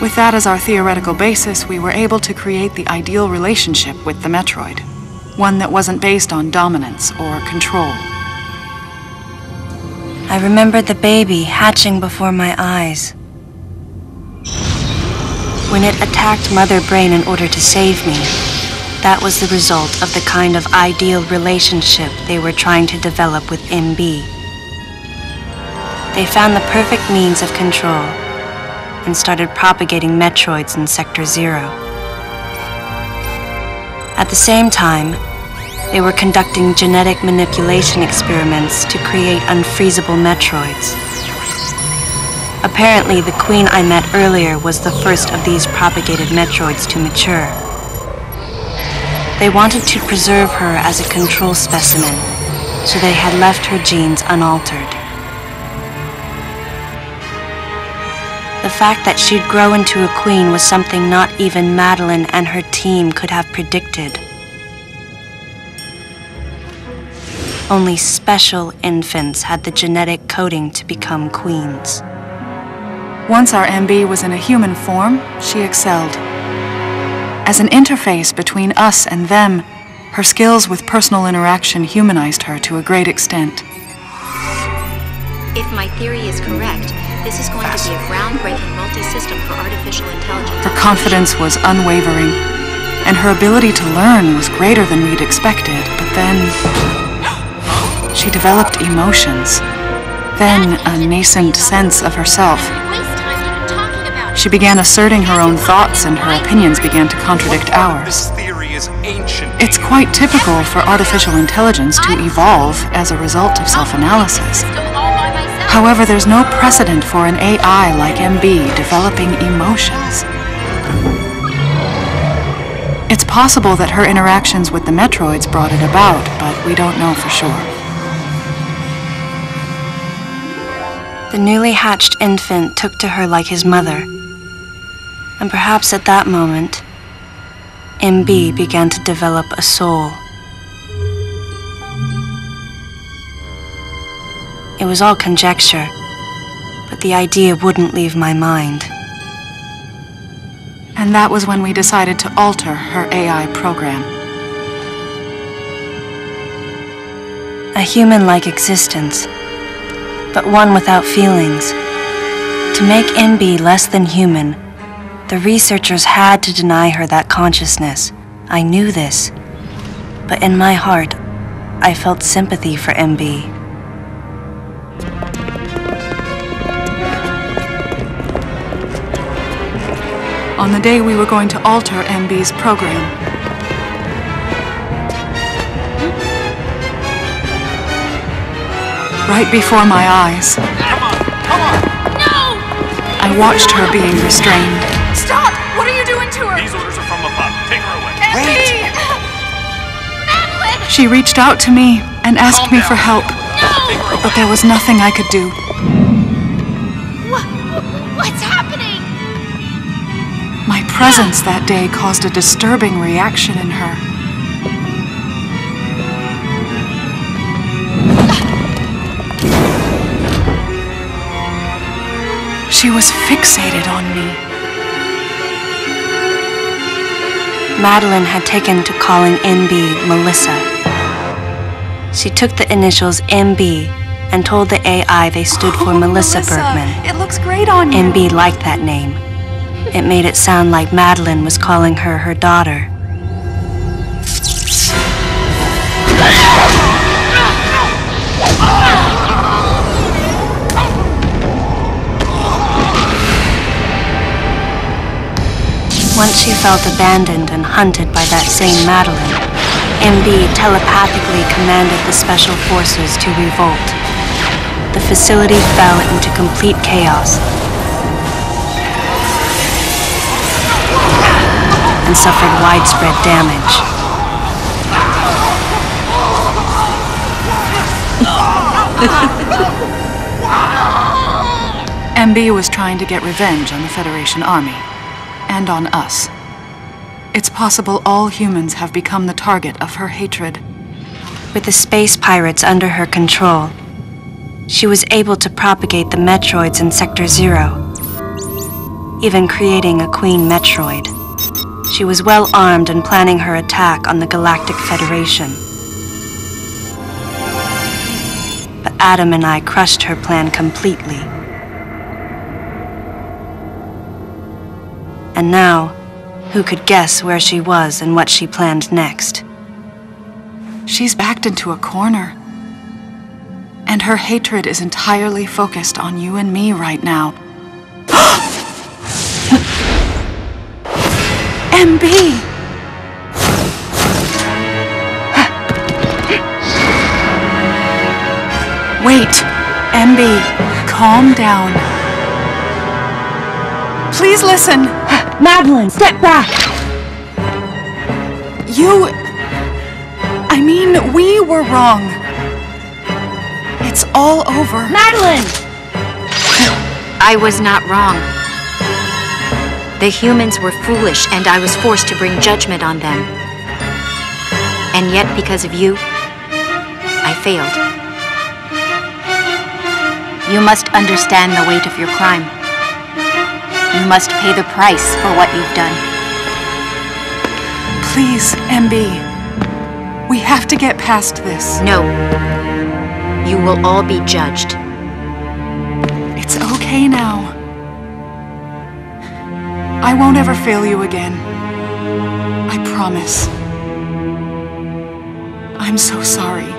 With that as our theoretical basis, we were able to create the ideal relationship with the Metroid. One that wasn't based on dominance or control. I remembered the baby hatching before my eyes. When it attacked Mother Brain in order to save me, that was the result of the kind of ideal relationship they were trying to develop with MB. They found the perfect means of control and started propagating Metroids in Sector Zero. At the same time, they were conducting genetic manipulation experiments to create unfreezable Metroids. Apparently, the queen I met earlier was the first of these propagated Metroids to mature. They wanted to preserve her as a control specimen, so they had left her genes unaltered. Fact that she'd grow into a queen was something not even Madeline and her team could have predicted. Only special infants had the genetic coding to become queens. Once our MB was in a human form, she excelled. As an interface between us and them, her skills with personal interaction humanized her to a great extent. If my theory is correct, this is going to be a groundbreaking multi-system for artificial intelligence. Her confidence was unwavering, and her ability to learn was greater than we'd expected, but then... She developed emotions, then a nascent sense of herself. She began asserting her own thoughts, and her opinions began to contradict ours. It's quite typical for artificial intelligence to evolve as a result of self-analysis. However, there's no precedent for an AI like MB developing emotions. It's possible that her interactions with the Metroids brought it about, but we don't know for sure. The newly hatched infant took to her like his mother. And perhaps at that moment, MB began to develop a soul. It was all conjecture, but the idea wouldn't leave my mind. And that was when we decided to alter her AI program. A human-like existence but one without feelings. To make MB less than human, the researchers had to deny her that consciousness. I knew this. But in my heart, I felt sympathy for MB. On the day we were going to alter MB's program, right before my eyes. Come on, come on! No! I watched her being restrained. Stop! What are you doing to her? These orders are from above. Take her away. Wait! Madeline! She reached out to me and asked Calm me down. for help, No! but there was nothing I could do. Presence that day caused a disturbing reaction in her. She was fixated on me. Madeline had taken to calling MB Melissa. She took the initials MB and told the AI they stood for Oh, Melissa, Bergman. It looks great on you. MB liked that name. It made it sound like Madeline was calling her her daughter. Once she felt abandoned and hunted by that same Madeline, MB telepathically commanded the special forces to revolt. The facility fell into complete chaos and suffered widespread damage. MB was trying to get revenge on the Federation Army. And on us. It's possible all humans have become the target of her hatred. With the space pirates under her control, she was able to propagate the Metroids in Sector Zero. even creating a Queen Metroid. She was well armed and planning her attack on the Galactic Federation. But Adam and I crushed her plan completely. And now, who could guess where she was and what she planned next? She's backed into a corner. And her hatred is entirely focused on you and me right now. MB! Wait, MB, calm down. Please listen. Madeline, step back! You. I mean, we were wrong. It's all over. Madeline! I was not wrong. The humans were foolish, and I was forced to bring judgment on them. And yet, because of you, I failed. You must understand the weight of your crime. You must pay the price for what you've done. Please, MB. We have to get past this. No. You will all be judged. It's okay now. I won't ever fail you again. I promise. I'm so sorry.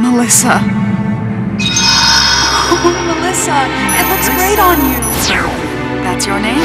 Melissa. Oh, Melissa, it looks great on you. That's your name.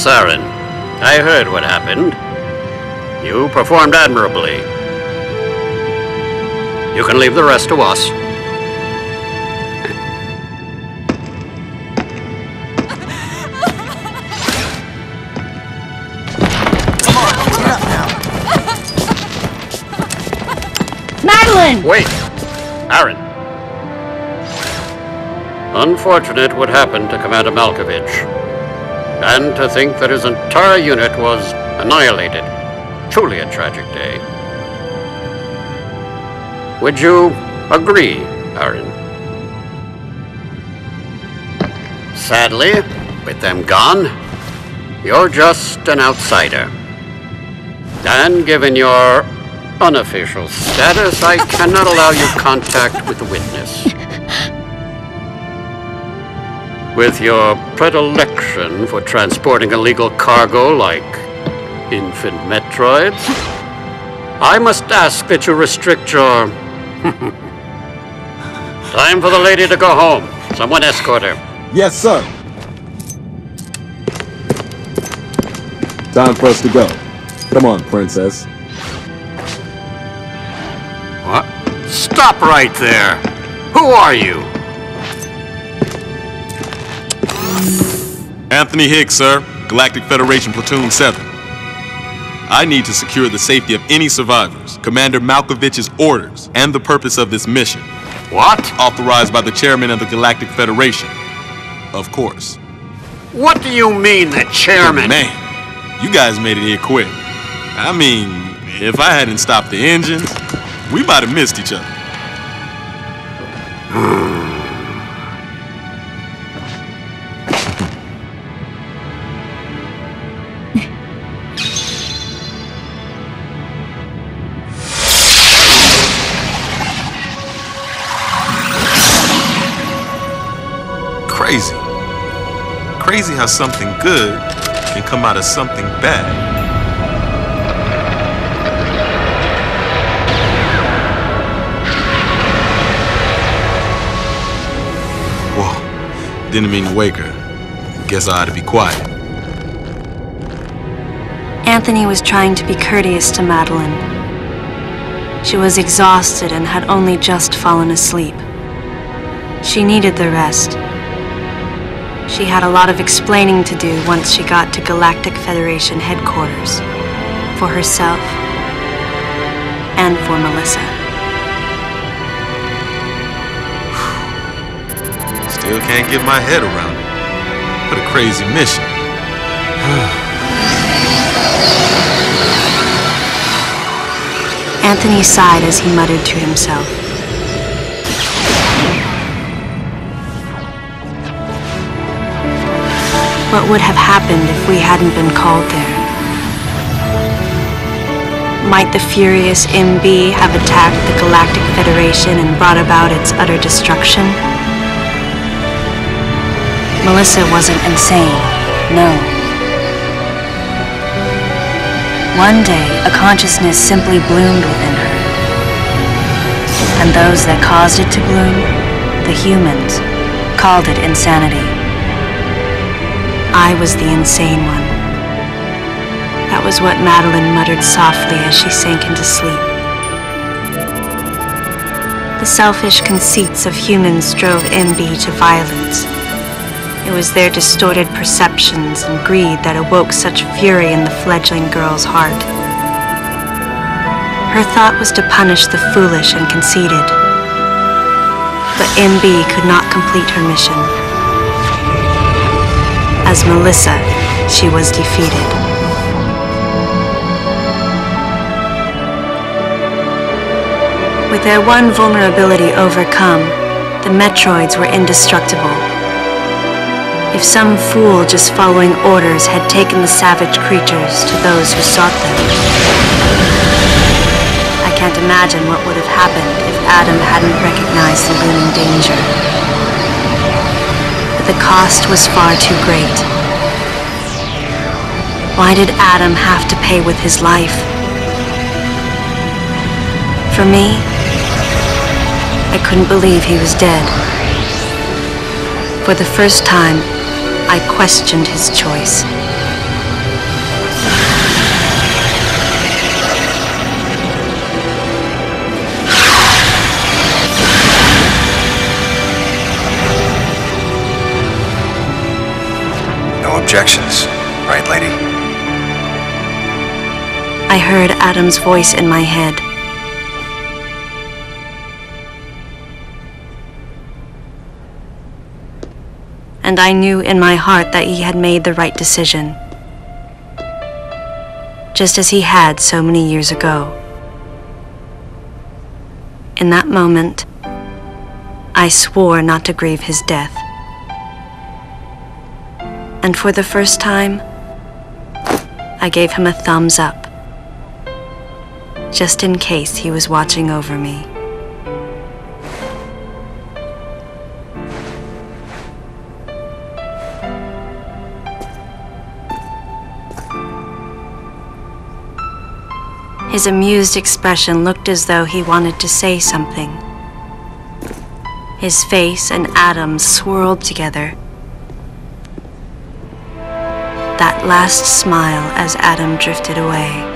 So, I heard what happened. You performed admirably. You can leave the rest to us. Come on, get up now. Madeline! Wait! Aran! Unfortunate what happened to Commander Malkovich. And to think that his entire unit was annihilated. Truly a tragic day. Would you agree, Aran? Sadly, with them gone, you're just an outsider. And given your unofficial status, I cannot allow you contact with the witness. With your predilection for transporting illegal cargo like infant metroids, I must ask that you restrict your. Time for the lady to go home. Someone escort her. Yes, sir. Time for us to go. Come on, princess. What? Stop right there! Who are you? Anthony Higgs, sir. Galactic Federation Platoon 7. I need to secure the safety of any survivors, Commander Malkovich's orders, and the purpose of this mission. What? Authorized by the chairman of the Galactic Federation. Of course. What do you mean, the chairman? Man, you guys made it here quick. I mean, if I hadn't stopped the engines, we might have missed each other. How something good can come out of something bad. Whoa, didn't mean to wake her. Guess I ought to be quiet. Anthony was trying to be courteous to Madeline. She was exhausted and had only just fallen asleep. She needed the rest. She had a lot of explaining to do once she got to Galactic Federation headquarters. For herself and for Melissa. Still can't get my head around it. What a crazy mission. Anthony sighed as he muttered to himself. What would have happened if we hadn't been called there? Might the furious MB have attacked the Galactic Federation and brought about its utter destruction? Melissa wasn't insane, no. One day, a consciousness simply bloomed within her. And those that caused it to bloom, the humans, called it insanity. I was the insane one. That was what Madeline muttered softly as she sank into sleep. The selfish conceits of humans drove MB to violence. It was their distorted perceptions and greed that awoke such fury in the fledgling girl's heart. Her thought was to punish the foolish and conceited. But MB could not complete her mission. As Melissa, she was defeated. With their one vulnerability overcome, the Metroids were indestructible. If some fool just following orders had taken the savage creatures to those who sought them. I can't imagine what would have happened if Adam hadn't recognized the looming danger. The cost was far too great. Why did Adam have to pay with his life? For me, I couldn't believe he was dead. For the first time, I questioned his choice. Objections, right, lady? I heard Adam's voice in my head. And I knew in my heart that he had made the right decision. Just as he had so many years ago. In that moment, I swore not to grieve his death. And for the first time, I gave him a thumbs up, just in case he was watching over me. His amused expression looked as though he wanted to say something. His face and Adam's swirled together. That last smile as Adam drifted away.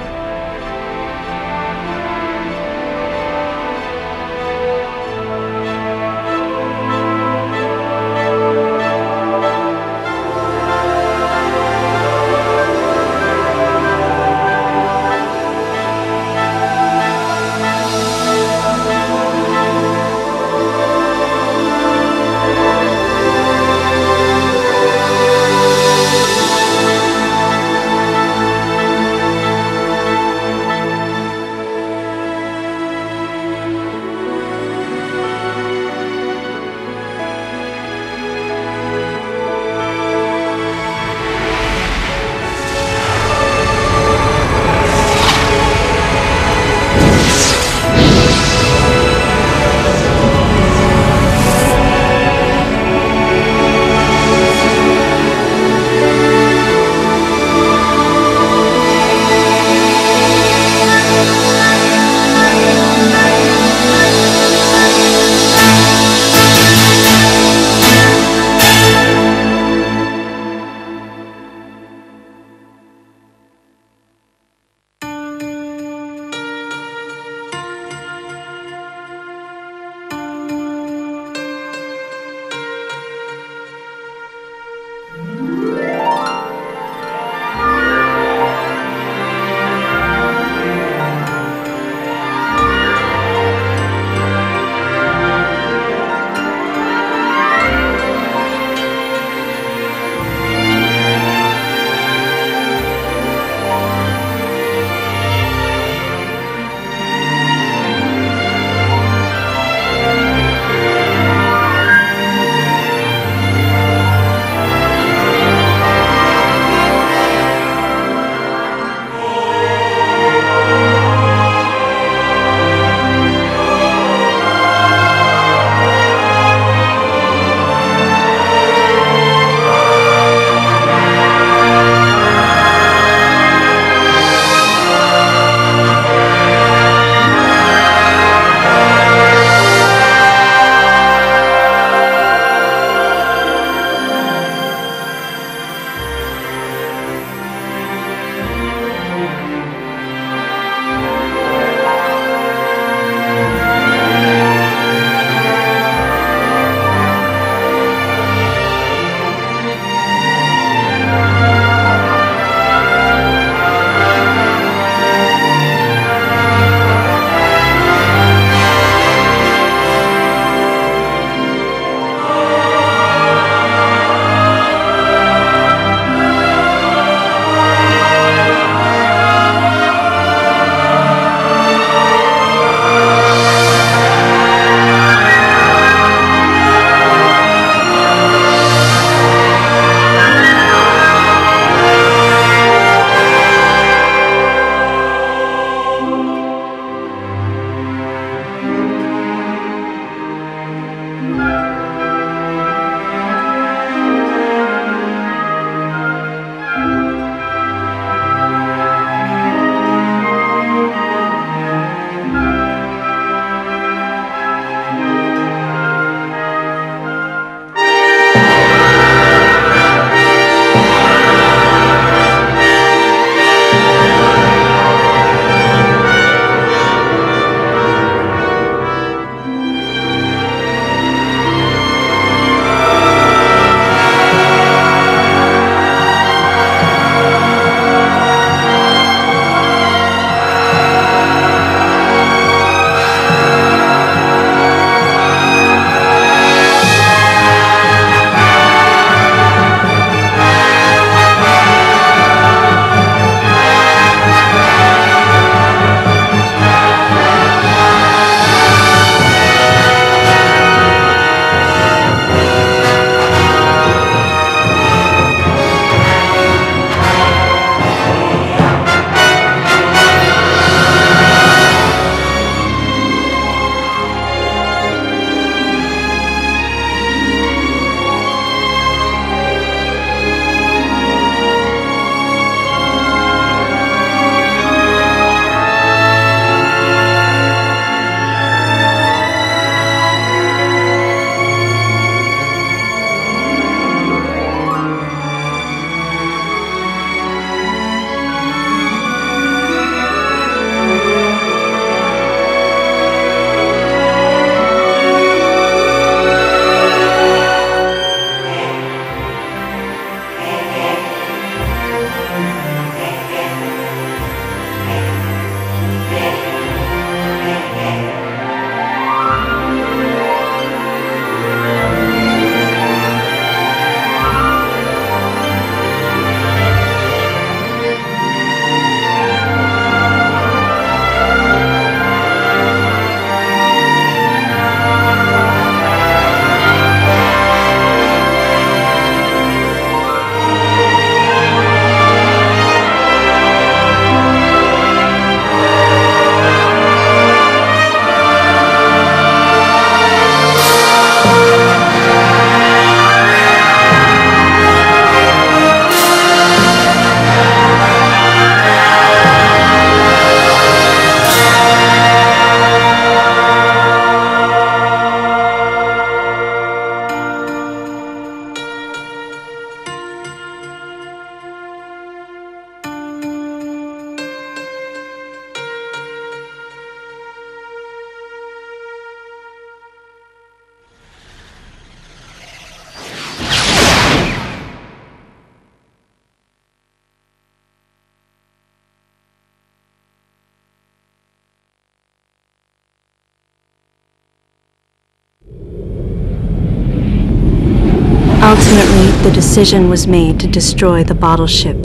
Ultimately, the decision was made to destroy the bottle ship.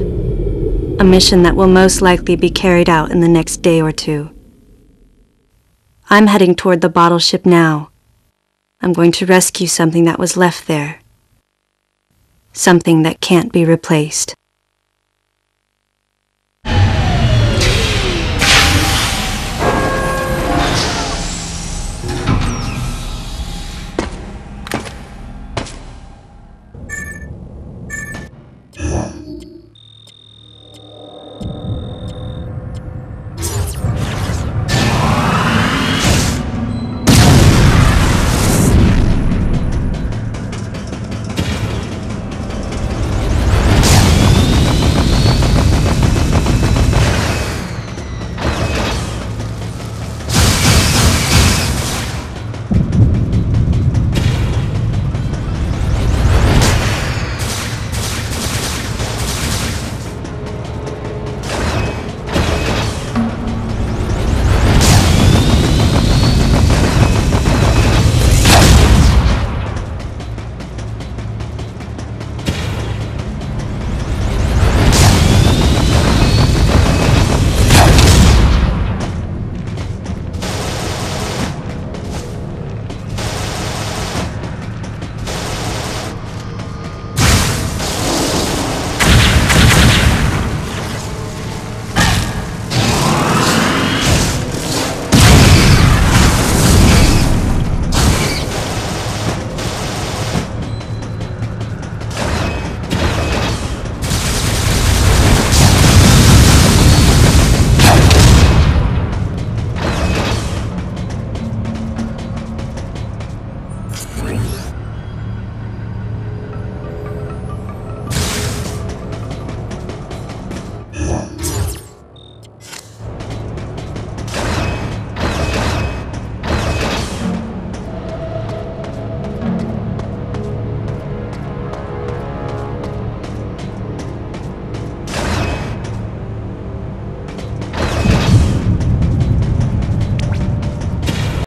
A mission that will most likely be carried out in the next day or two. I'm heading toward the bottle ship now. I'm going to rescue something that was left there. Something that can't be replaced.